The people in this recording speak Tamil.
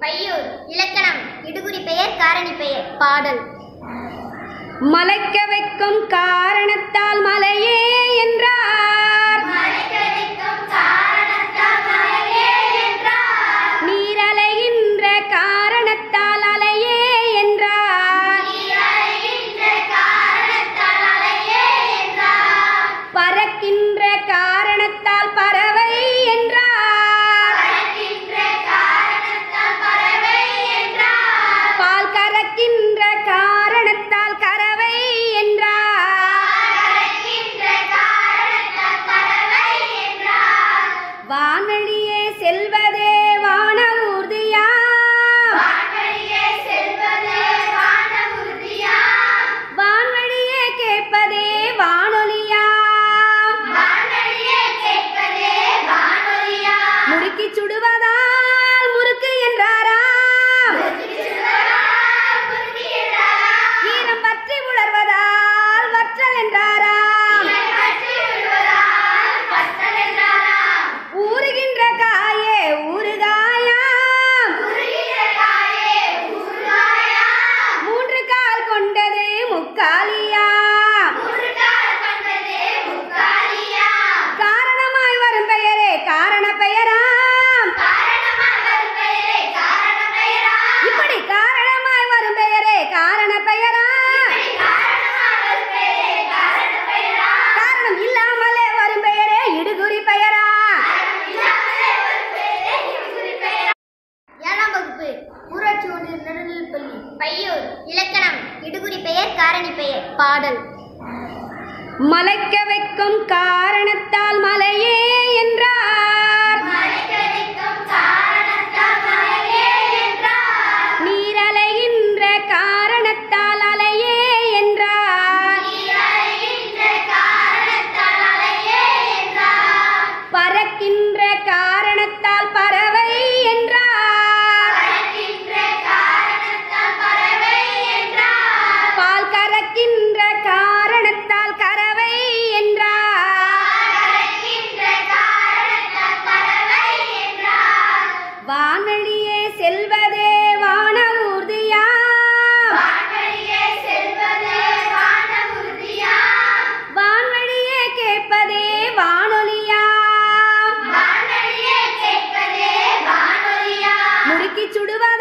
பையூர். இலக்கணம். இடுகுறி பெயர் காரணி பெயர். பாடல். மலைக்க வைக்கும் காரணத்தால் மலையே என்றார். நீரலைகின்ற காரணத்தால் அலையே என்றார். பறக்கின்ற காரணத்தால் வானொலியே காரணி பெயர் பாடல். மலைக்க வைக்கும் காரணத்தால் மலையே என்றார். செல்வதே வானவூர்தியா வான்வழியே கேட்பதே வானொலியா? முறுக்கி சுடுவதே